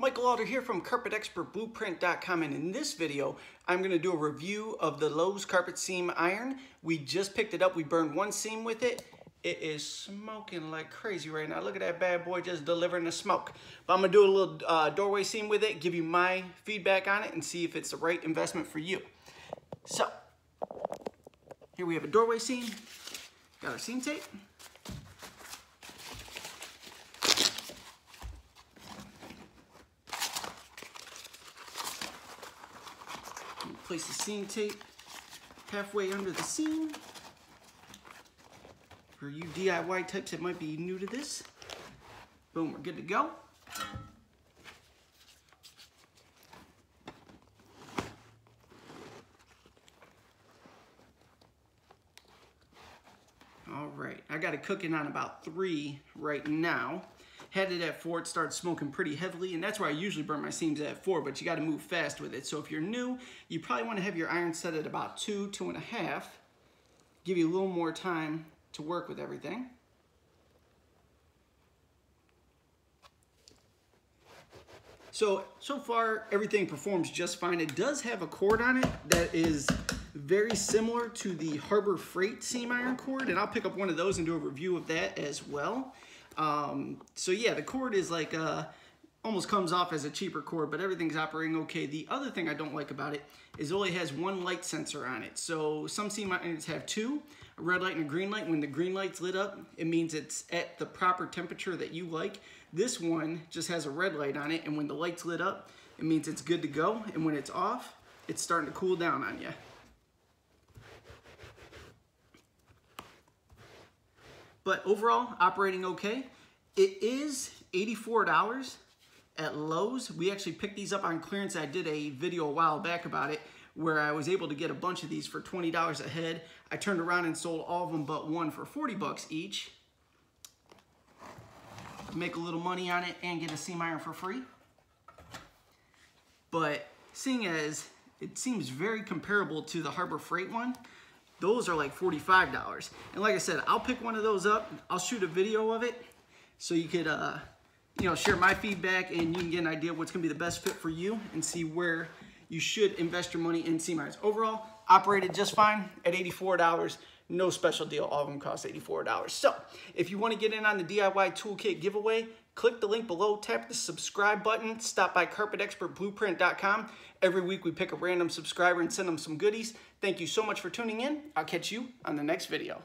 Michael Alder here from CarpetExpertBlueprint.com and in this video I'm going to do a review of the Lowe's Carpet Seam Iron. We just picked it up, we burned one seam with it. It is smoking like crazy right now. Look at that bad boy just delivering the smoke. But I'm going to do a little uh, doorway seam with it, give you my feedback on it and see if it's the right investment for you. So, here we have a doorway seam, got our seam tape. Place the seam tape halfway under the seam. For you DIY types that might be new to this, boom, we're good to go. All right, I got it cooking on about three right now. Had it at four, it starts smoking pretty heavily, and that's where I usually burn my seams at four, but you gotta move fast with it. So if you're new, you probably wanna have your iron set at about two, two and a half. Give you a little more time to work with everything. So, so far everything performs just fine. It does have a cord on it that is very similar to the Harbor Freight seam iron cord, and I'll pick up one of those and do a review of that as well. Um, so yeah, the cord is like, uh, almost comes off as a cheaper cord, but everything's operating okay. The other thing I don't like about it is it only has one light sensor on it. So some seam irons have two, a red light and a green light. When the green light's lit up, it means it's at the proper temperature that you like. This one just has a red light on it, and when the light's lit up, it means it's good to go. And when it's off, it's starting to cool down on you. But overall, operating okay. It is $84 at Lowe's. We actually picked these up on clearance. I did a video a while back about it where I was able to get a bunch of these for $20 a head. I turned around and sold all of them but one for 40 bucks each. Make a little money on it and get a seam iron for free. But seeing as it seems very comparable to the Harbor Freight one, those are like $45. And like I said, I'll pick one of those up. I'll shoot a video of it so you could, uh, you know, share my feedback and you can get an idea what's gonna be the best fit for you and see where you should invest your money in irons. Overall, operated just fine at $84. No special deal, all of them cost $84. So, if you wanna get in on the DIY Toolkit giveaway, click the link below, tap the subscribe button, stop by CarpetExpertBlueprint.com. Every week we pick a random subscriber and send them some goodies. Thank you so much for tuning in. I'll catch you on the next video.